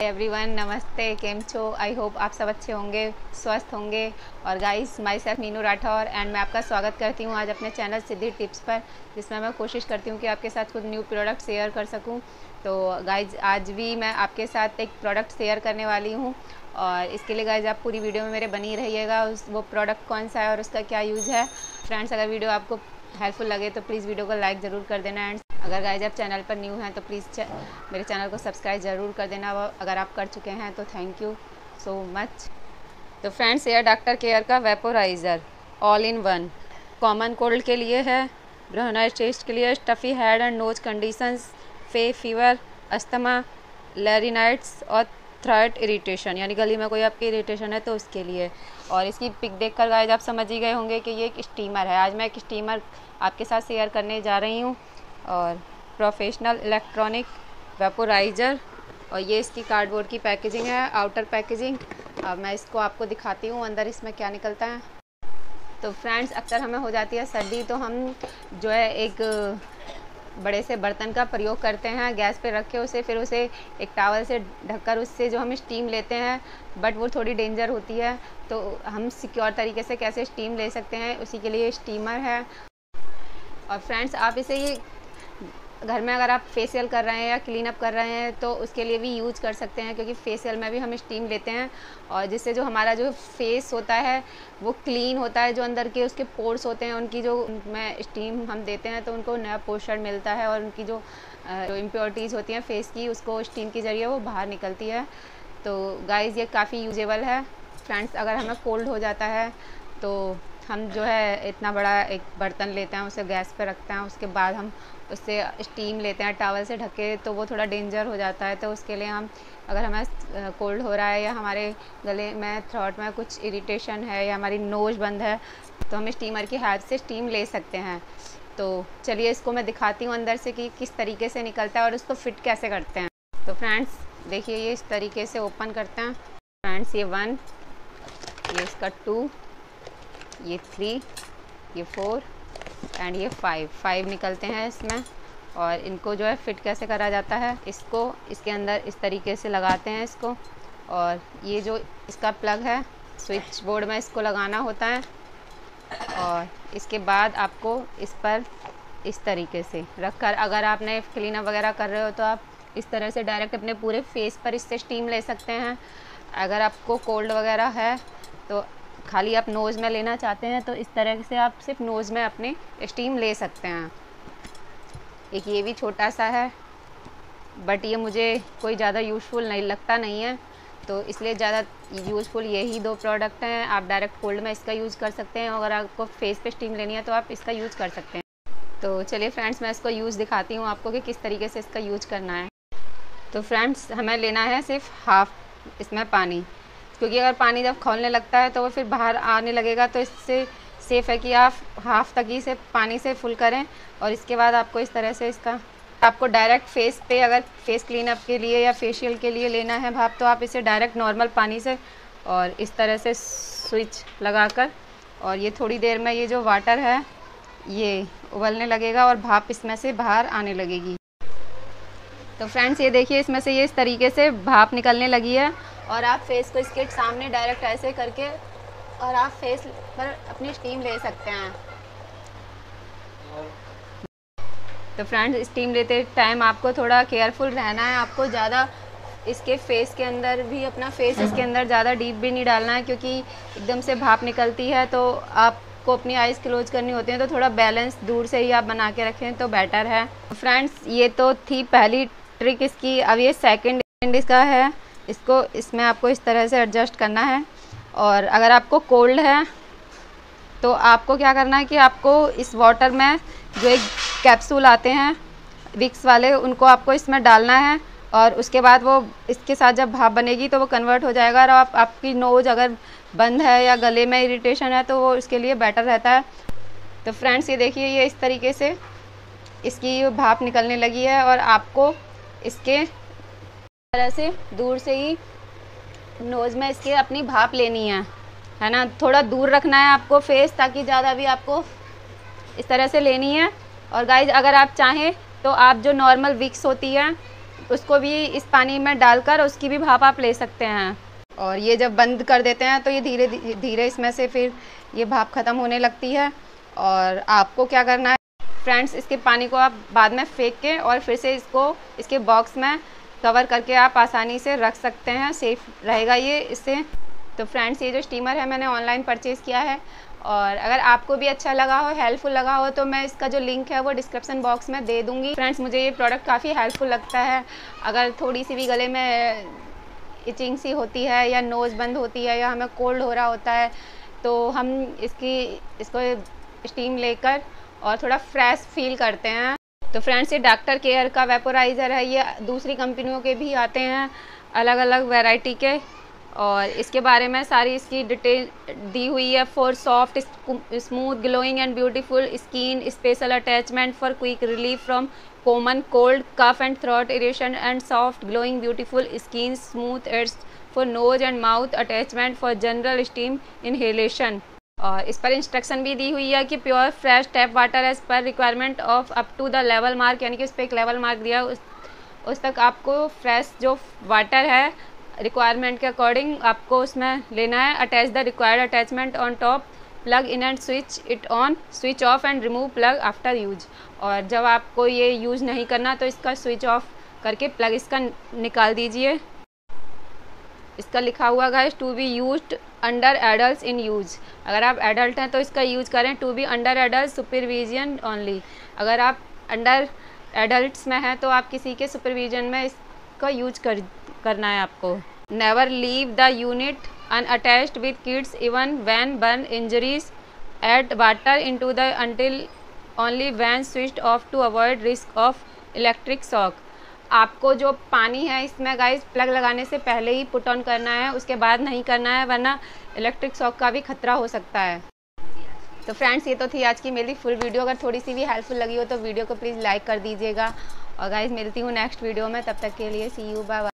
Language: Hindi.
एवरीवन नमस्ते, केम छो? आई होप आप सब अच्छे होंगे, स्वस्थ होंगे। और guys myself Meenu Rathore and मैं आपका स्वागत करती हूँ आज अपने चैनल सिद्धि टिप्स पर, जिसमें मैं कोशिश करती हूँ कि आपके साथ कुछ न्यू प्रोडक्ट शेयर कर सकूँ। तो गाइज़ आज भी मैं आपके साथ एक प्रोडक्ट शेयर करने वाली हूँ। और इसके लिए गाइज़ आप पूरी वीडियो में मेरे बनी रहिएगा, उस, वो प्रोडक्ट कौन सा है और उसका क्या यूज़ है। फ्रेंड्स अगर वीडियो आपको हेल्पफुल लगे तो प्लीज़ वीडियो को लाइक ज़रूर कर देना एंड अगर गाइज़ आप चैनल पर न्यू हैं तो प्लीज़ मेरे चैनल को सब्सक्राइब ज़रूर कर देना। अगर आप कर चुके हैं तो थैंक यू सो मच तो फ्रेंड्स एयर डॉक्टर केयर का vaporizer all in one common cold के लिए है ब्रोनाइज टेस्ट के लिए stuffy head and nose conditions फे फीवर अस्थमा लेरिनाइट्स और थ्रट इरीटेशन यानी गली में कोई आपकी इरीटेशन है तो उसके लिए. और इसकी पिक देख कर गाइज़ आप समझ ही गए होंगे कि ये एक स्टीमर है। आज मैं एक स्टीमर आपके साथ शेयर करने जा रही हूँ। और प्रोफेशनल इलेक्ट्रॉनिक वेपोराइज़र और ये इसकी कार्डबोर्ड की पैकेजिंग है आउटर पैकेजिंग अब मैं इसको आपको दिखाती हूँ, अंदर इसमें क्या निकलता है। तो फ्रेंड्स अक्सर हमें हो जाती है सर्दी तो हम जो है एक बड़े से बर्तन का प्रयोग करते हैं, गैस पे रख के उसे, फिर उसे एक टावल से ढककर उससे जो हम स्टीम लेते हैं बट वो थोड़ी डेंजर होती है। तो हम सिक्योर तरीके से कैसे स्टीम ले सकते हैं, उसी के लिए स्टीमर है। और फ्रेंड्स आप इसे ये घर में अगर आप फेशियल कर रहे हैं या क्लीन अप कर रहे हैं तो उसके लिए भी यूज़ कर सकते हैं, क्योंकि फेशियल में भी हम स्टीम लेते हैं। और जिससे जो हमारा जो फेस होता है, वो क्लीन होता है, जो अंदर के उसके पोर्स होते हैं, उनकी जो में स्टीम हम देते हैं तो उनको नया पोषण मिलता है और उनकी जो जो इम्प्योरिटीज़ होती हैं फेस की, उसको स्टीम के ज़रिए वो बाहर निकलती है। तो गाइज़ ये काफ़ी यूजेबल है। फ्रेंड्स अगर हमें कोल्ड हो जाता है तो हम जो है इतना बड़ा एक बर्तन लेते हैं, उसे गैस पर रखते हैं, उसके बाद हम उससे स्टीम लेते हैं टावल से ढके तो वो थोड़ा डेंजर हो जाता है तो उसके लिए हम, अगर हमें कोल्ड हो रहा है या हमारे गले में थ्रॉट में कुछ इरिटेशन है या हमारी नोज़ बंद है तो हम स्टीमर की हेल्प से स्टीम ले सकते हैं। तो चलिए इसको मैं दिखाती हूँ अंदर से कि किस तरीके से निकलता है और उसको फिट कैसे करते हैं। तो फ्रेंड्स देखिए ये इस तरीके से ओपन करते हैं। फ्रेंड्स ये वन ये इसका टू ये थ्री ये फोर एंड ये फाइव फाइव निकलते हैं इसमें और इनको जो है फिट कैसे करा जाता है? इसको, इसके अंदर इस तरीके से लगाते हैं इसको और ये जो इसका प्लग है स्विच बोर्ड में इसको लगाना होता है और इसके बाद आपको इस पर इस तरीके से रख कर अगर आपने क्लीनअप वगैरह कर रहे हो तो आप इस तरह से डायरेक्ट अपने पूरे फेस पर इससे स्टीम ले सकते हैं। अगर आपको कोल्ड वगैरह है तो खाली आप नोज़ में लेना चाहते हैं तो इस तरह से आप सिर्फ़ नोज़ में अपने स्टीम ले सकते हैं। एक ये भी छोटा सा है बट ये मुझे कोई ज़्यादा यूज़फुल नहीं, लगता नहीं है। तो इसलिए ज़्यादा यूज़फुल यही दो प्रोडक्ट हैं, आप डायरेक्ट कोल्ड में इसका यूज़ कर सकते हैं, अगर आपको फेस पे स्टीम लेनी है तो आप इसका यूज़ कर सकते हैं। तो चलिए फ्रेंड्स मैं इसको यूज़ दिखाती हूँ आपको कि किस तरीके से इसका यूज़ करना है। तो फ्रेंड्स हमें लेना है सिर्फ़ हाफ़ इसमें पानी। क्योंकि अगर पानी जब खोलने लगता है तो वो फिर बाहर आने लगेगा तो इससे सेफ़ है कि आप हाफ़ तक से पानी से फुल करें और इसके बाद आपको इस तरह से इसका, आपको डायरेक्ट फेस पे अगर फेस क्लीनअप के लिए या फेशियल के लिए लेना है भाप तो आप इसे डायरेक्ट नॉर्मल पानी से और इस तरह से स्विच लगाकर और ये थोड़ी देर में ये जो वाटर है, ये उबलने लगेगा और भाप इसमें से बाहर आने लगेगी। तो फ्रेंड्स ये देखिए इसमें से ये इस तरीके से भाप निकलने लगी है और आप फेस को इसके सामने डायरेक्ट ऐसे करके और आप फेस पर अपनी स्टीम ले सकते हैं। तो फ्रेंड्स स्टीम लेते टाइम आपको थोड़ा केयरफुल रहना है। आपको ज़्यादा इसके फेस के अंदर भी अपना फेस इसके अंदर ज़्यादा डीप भी नहीं डालना है क्योंकि एकदम से भाप निकलती है। तो आपको अपनी आइज़ क्लोज करनी होती है तो थोड़ा बैलेंस दूर से ही आप बना के रखें तो बेटर है। फ्रेंड्स ये तो थी पहली ट्रिक इसकी। अब ये सेकेंड इसका है। इसको, इसमें आपको इस तरह से एडजस्ट करना है। और अगर आपको कोल्ड है तो आपको क्या करना है कि आपको इस वाटर में जो एक कैप्सूल आते हैं विक्स वाले, उनको आपको इसमें डालना है। और उसके बाद वो, इसके साथ जब भाप बनेगी तो वो कन्वर्ट हो जाएगा। और आप, आपकी नोज़ अगर बंद है या गले में इरिटेशन है तो वो उसके लिए बेटर रहता है। तो फ्रेंड्स ये देखिए, ये इस तरीके से इसकी भाप निकलने लगी है। और आपको इसके तरह से दूर से ही नोज़ में इसके अपनी भाप लेनी है। है ना? थोड़ा दूर रखना है आपको फेस ताकि ज़्यादा भी आपको इस तरह से लेनी है। और गाइज़ अगर आप चाहें तो आप जो नॉर्मल विक्स होती है, उसको भी इस पानी में डालकर उसकी भी भाप आप ले सकते हैं। और ये जब बंद कर देते हैं तो ये धीरे धीरे इसमें से फिर ये भाप ख़त्म होने लगती है। और आपको क्या करना है फ्रेंड्स इसके पानी को आप बाद में फेंक के और फिर से इसको, इसके बॉक्स में कवर करके आप आसानी से रख सकते हैं, सेफ़ रहेगा ये इससे। तो फ्रेंड्स, ये जो स्टीमर है, मैंने ऑनलाइन परचेज़ किया है। और अगर आपको भी अच्छा लगा हो, हेल्पफुल लगा हो तो मैं इसका जो लिंक है, वो डिस्क्रिप्शन बॉक्स में दे दूँगी। फ्रेंड्स, मुझे ये प्रोडक्ट काफ़ी हेल्पफुल लगता है। अगर थोड़ी सी भी गले में इचिंग सी होती है, या नोज़ बंद होती है, या हमें कोल्ड हो रहा होता है तो हम इसकी, इसको स्टीम लेकर और थोड़ा फ्रेश फील करते हैं। तो फ्रेंड्स ये डॉक्टर केयर का वेपोराइज़र है, ये दूसरी कंपनियों के भी आते हैं अलग अलग वैरायटी के। और इसके बारे में सारी इसकी डिटेल दी हुई है for soft smooth glowing and beautiful skin special attachment for quick relief from common cold cough and throat irritation and soft glowing beautiful skin smooth aids for nose and mouth attachment for general steam inhalation और इस पर इंस्ट्रक्शन भी दी हुई है कि pure fresh tap water as per requirement of up to the level mark यानी कि उस पर एक लेवल मार्क दिया उस उस तक आपको फ्रेश जो वाटर है रिक्वायरमेंट के अकॉर्डिंग आपको उसमें लेना है attach the required attachment on top plug in and switch it on switch off and remove plug after use और जब आपको ये यूज़ नहीं करना तो इसका स्विच ऑफ़ करके प्लग इसका निकाल दीजिए। इसका लिखा हुआ है to be use under adult in use अगर आप एडल्ट हैं तो इसका यूज़ करें to be under adult supervision only अगर आप अंडर एडल्ट में हैं तो आप किसी के सुपरविजन में इसका यूज़ कर, करना है आपको. Never leave the unit unattended with kids even when burn injuries add water in to the until only when switch off to avoid risk of electric shock आपको जो पानी है इसमें गाइस प्लग लगाने से पहले ही पुट ऑन करना है, उसके बाद नहीं करना है, वरना इलेक्ट्रिक शॉक का भी खतरा हो सकता है। तो फ्रेंड्स ये तो थी आज की मेरी फुल वीडियो अगर थोड़ी सी भी हेल्पफुल लगी हो तो वीडियो को प्लीज़ लाइक कर दीजिएगा। और गाइज़ मिलती हूँ नेक्स्ट वीडियो में। तब तक के लिए सी यू बाय